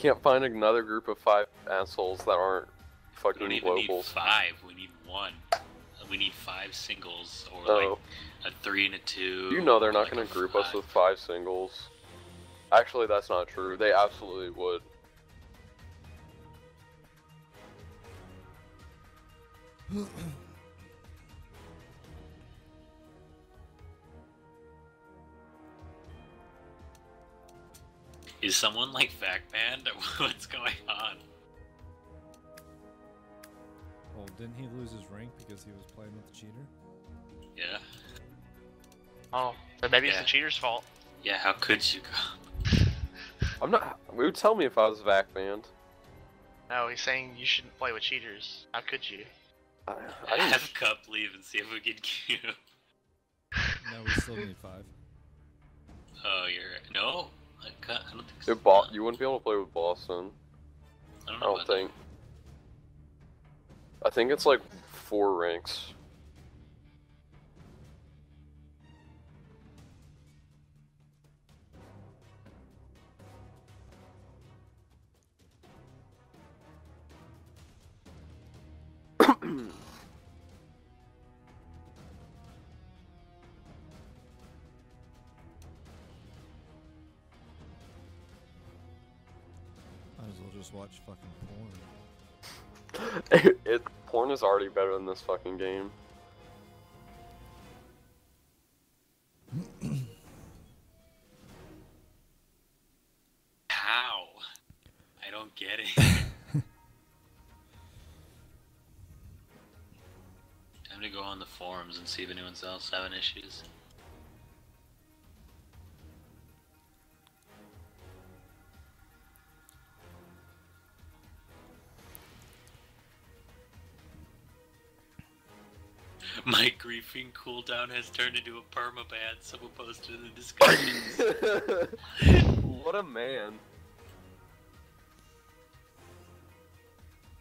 can't find another group of five assholes that aren't We fucking don't even need five. We need one. We need five singles or No, like a three and a two. you know they're not like gonna a group us with five singles. Actually, that's not true. They absolutely would. Is someone like VAC banned? What's going on? Well, didn't he lose his rank because he was playing with the cheater? Yeah. Oh, then maybe it's the cheater's fault. Yeah. How could you go? I'm not. It would tell me if I was vac banned. No, he's saying you shouldn't play with cheaters. How could you? I, I didn't. Have Cup leave and see if we can queue. No, we still need five. Oh, you're no. I, can't, I don't think so. Bo- you wouldn't be able to play with Boston. I don't, I don't think. I think it's like four ranks. Just watch fucking porn. it, it porn is already better than this fucking game. How? I don't get it. Time to go on the forums and see if anyone else having issues. My griefing cooldown has turned into a permaban. Someone posted in the discussions. what a man.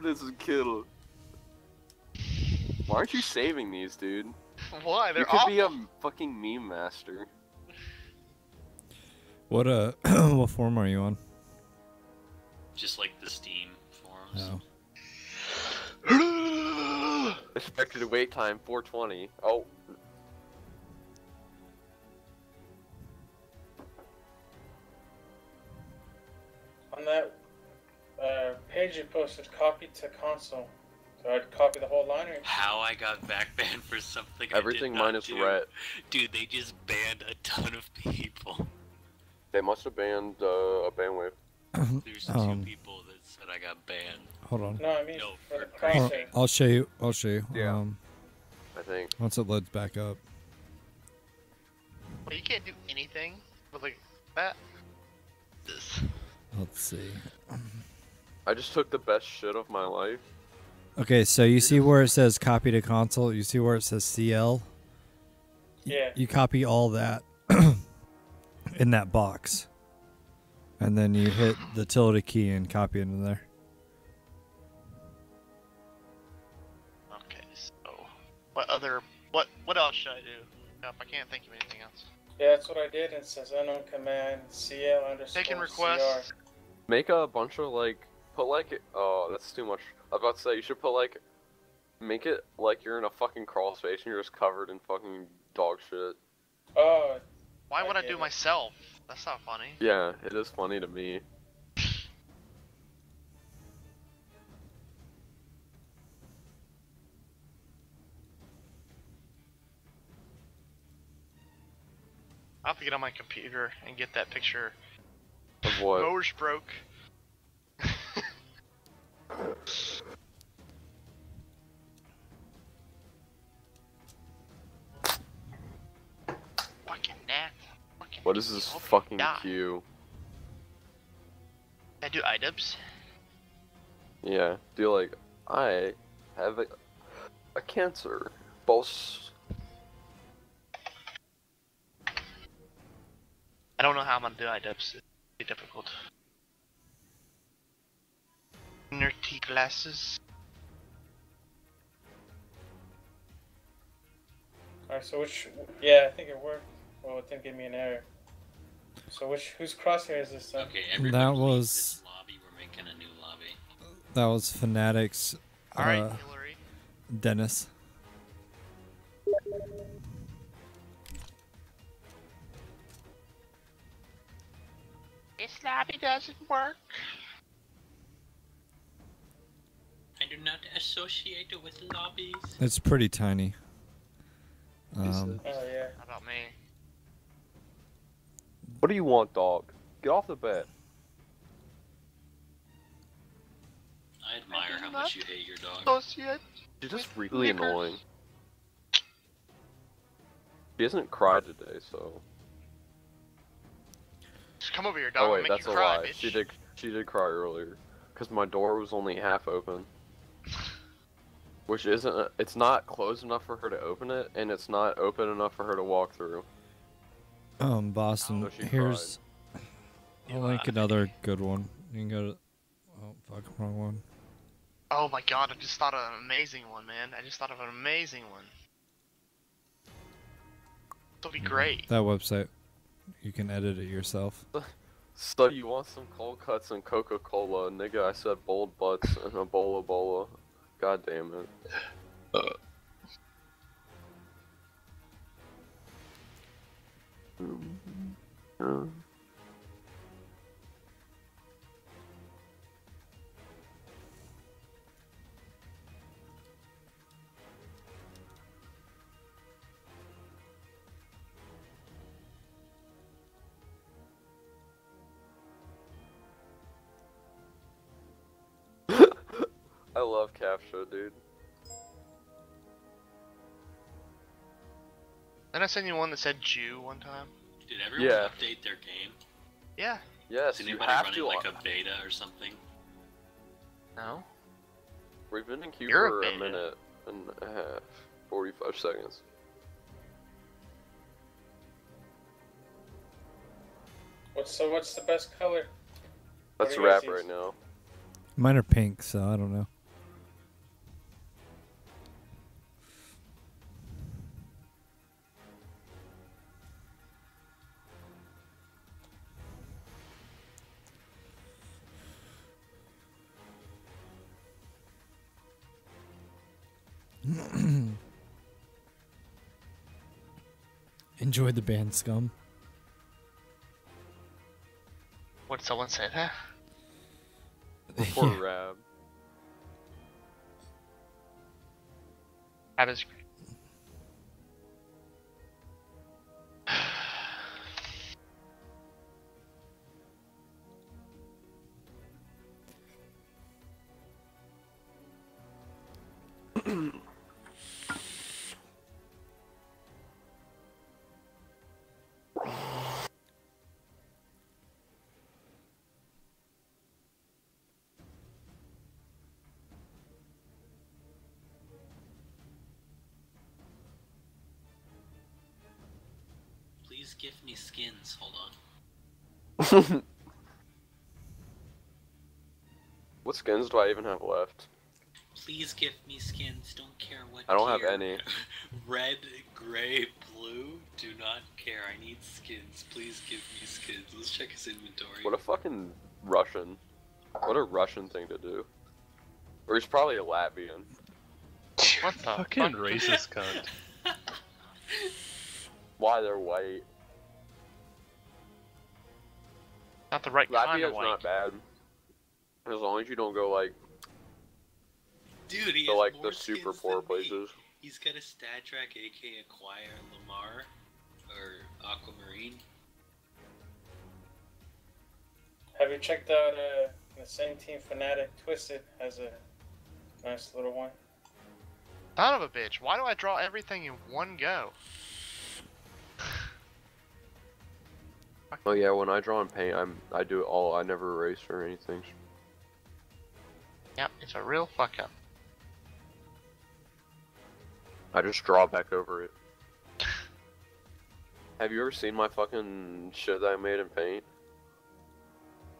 This is kill. Why aren't you saving these, dude? Why? They're you could awful. be a fucking meme master. What uh, what form are you on? Just like the Steam forums. No. Expected wait time 420. Oh, On that uh, page you posted, copy to console. So I'd copy the whole line or How I got back banned for something I everything did minus do. ret. Dude, they just banned a ton of people. They must have banned uh, a bandwave. There's Um. two people that said I got banned. Hold on. no, I mean No, for the for Hold on. crosshair. I'll show you. I'll show you. Yeah. Um, I think. once it loads back up. Well, you can't do anything with like that. This. Let's see. I just took the best shit of my life. Okay, so you see where it says copy to console. You see where it says CL. Yeah. You copy all that in that box, and then you hit the tilde key and copy it in there. What other what what else should I do? Yep, I can't think of anything else. Yeah, that's what I did. It says unknown command CL underscore Taking requests. CR. Make a bunch of like, put like, oh, that's too much. I was about to say you should put like, make it like you're in a fucking crawl space and you're just covered in fucking dog shit. Oh, Why I would I do it. myself? That's not funny. Yeah, it is funny to me. I'll have to get on my computer and get that picture. Of what? Mower's broke. Fucking gnat. Fucking What is this fucking die. queue? I do items. Yeah, do like, I have a, a cancer. Boss. Don't know how I'm gonna do items. It's be difficult. Nerdy glasses. alright. So which? Yeah, I think it worked. Well, it didn't give me an error. So which? Whose crosshair is this? Then? Okay, everybody That was- lobby. We're making a new lobby. That was Fanatics. All right, uh, Hillary. Dennis. This lobby doesn't work. I do not associate it with lobbies. It's pretty tiny. Um, Oh yeah. How about me? What do you want, dog? Get off the bed. I admire how much you hate your dog. Associate. She's just really nippers. annoying. She hasn't cried today, so. Just come over here, dog. Oh wait, make that's you a cry, lie. bitch. She did. She did cry earlier, cause my door was only half open. Which isn't. It's not closed enough for her to open it, and it's not open enough for her to walk through. um, Boston. So here's. I'll You, link another good one. You can go to. Oh fuck, wrong one. Oh my god, I just thought of an amazing one, man. I just thought of an amazing one. That'll be great. That website. You can edit it yourself. So you want some cold cuts and Coca Cola, nigga? I said bold butts and a bola bola. God damn it. Uh. I love Captcha, dude. Then I sent you one that said Jew one time. Did everyone Yeah. update their game? Yeah. Yes, Is you anybody have running to. like a beta or something? No. We've been in queue You're a for a beta. minute and a half, 45 seconds. What's so? What's the best color? That's do you guys rap right now. Mine are pink, so I don't know. Enjoyed the band scum. What did someone said, huh? Before Yeah. rap. That is give me skins. Hold on. what skins do I even have left? Please give me skins. Don't care what. I don't have any. Red, gray, blue. Do not care. I need skins. Please give me skins. Let's check his inventory. What a fucking Russian. What a Russian thing to do. Or he's probably a Latvian. What the Fucking fuck? racist cunt. Why they're white. Not the right kind Latvia's of white. not bad. As long as you don't go like Dude, he to like the super poor than me. places. He's got a StatTrak, aka Acquire Lamar or Aquamarine. Have you checked out uh, the same team Fnatic Twisted has a nice little one. Son of a bitch, why do I draw everything in one go? Oh yeah, when I draw in paint, I'm I do it all. I never erase or anything. Yep, it's a real fuck up. I just draw back over it. Have you ever seen my fucking shit that I made in paint?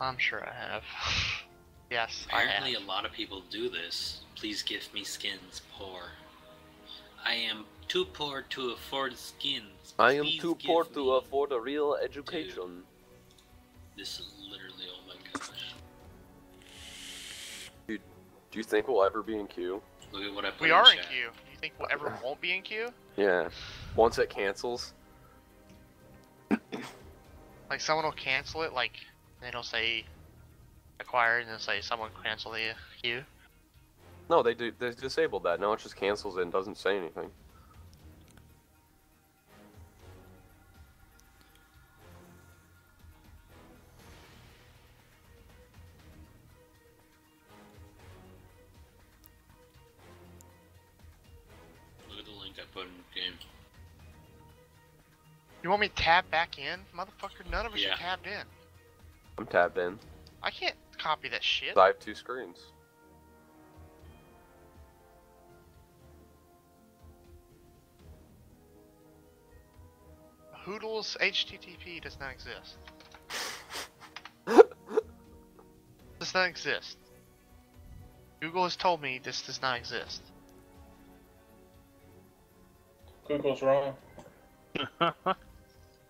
I'm sure I have. yes, Apparently, a lot of people do this. Please give me skins, poor. I am too poor to afford skins. I am Please too poor to afford a real education. This is literally, oh my gosh. Dude, Do you think we'll ever be in queue? Look at what I put We in are in chat. queue. You think we'll ever won't be in queue? Yeah. Once it cancels. Like someone will cancel it, like then it'll say acquired, and then say someone cancel the queue. No, they do. They disabled that. Now it just cancels it and doesn't say anything. You want me to tab back in, motherfucker? None of us Yeah. are tabbed in. I'm tabbed in. I can't copy that shit. I have two screens. Hoodles HTTP does not exist. does not exist. Google has told me this does not exist. Google's wrong.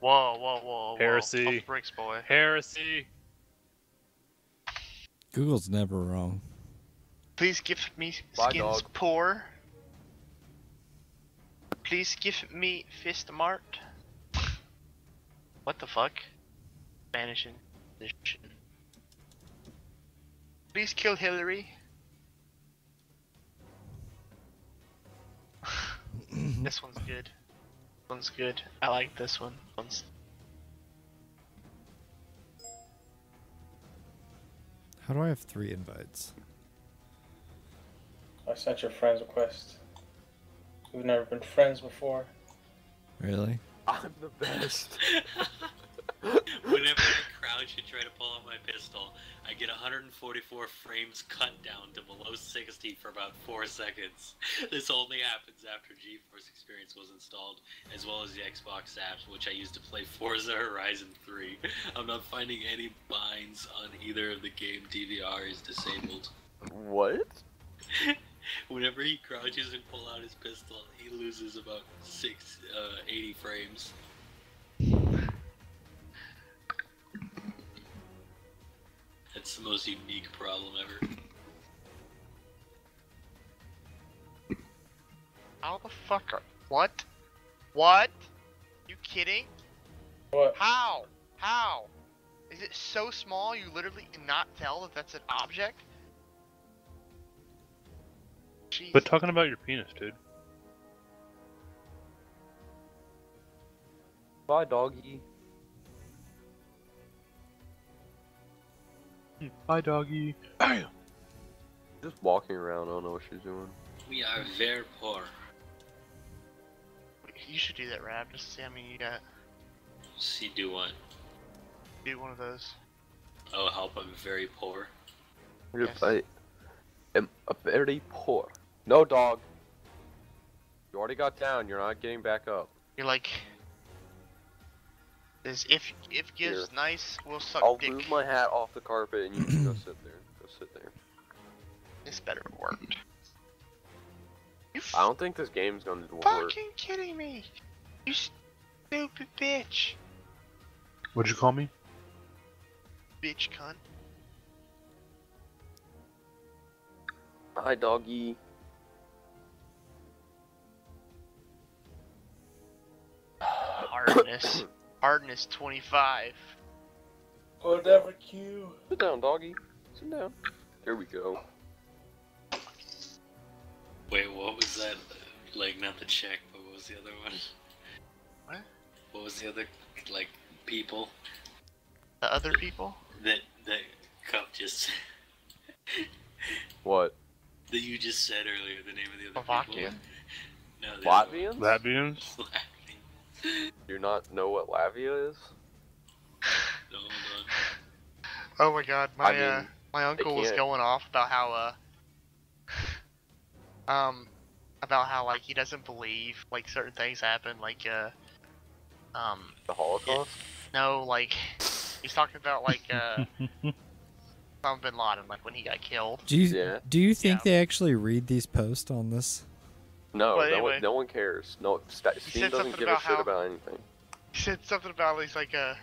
Whoa, whoa, whoa, whoa. Heresy. Pump bricks, boy. Heresy. Google's never wrong. Please give me Bye, skins dog. poor. Please give me fist mart. What the fuck? Spanish edition. Please kill Hillary. this one's good. This one's good. I like this one. One's How do I have three invites? I sent your friends request. We've never been friends before. Really? I'm the best. Whenever I crouch and try to pull out my pistol, I get 144 frames cut down to below 60 for about 4 seconds. This only happens after GeForce Experience was installed, as well as the Xbox apps, which I use to play Forza Horizon 3. I'm not finding any binds on either of the game DVR is disabled. what? Whenever he crouches and pull out his pistol, he loses about six, uh, 80 frames. That's the most unique problem ever. how the fuck are what? What? You kidding? What? How? How? Is it so small you literally cannot tell that that's an object? Jeez. But talking about your penis, dude. Bye, doggy. Hi, doggy. Just walking around. I don't know what she's doing. We are very poor. you should do that, Rap, just see how many you got. See, do what? Do one of those. Oh, help! I'm very poor. Good Yes. fight. Am a very poor. No dog. You already got down. You're not getting back up. You're like, is if if gives Here. nice, we'll suck I'll dick. move my hat off the carpet and you can go sit there. Go sit there. This better have worked. You I don't think this game's gonna work. fucking kidding me? You stupid bitch, What'd you call me? bitch cunt. Hi, doggy. Hardness, hardness 25. Whatever Q. Sit down, doggy. Sit down. There we go. Wait, what was that? Like, not the Czech, but what was the other one? What? What was the other, like, people The other people? that that Cup just What? that you just said earlier? The name of the other Slovakia. people? No, Latvians? Latvians? one. Do you not know what Lavia is? No. Oh my god, my I mean, uh, my uncle was going off about how uh um about how like he doesn't believe like certain things happen like uh um The Holocaust? no like he's talking about like uh Osama bin Laden like when he got killed. Do you Yeah. do you think Yeah. they actually read these posts on this? No, But no, anyway. one, no one cares. No, Steam doesn't give a shit how- about anything. He said something about he's like uh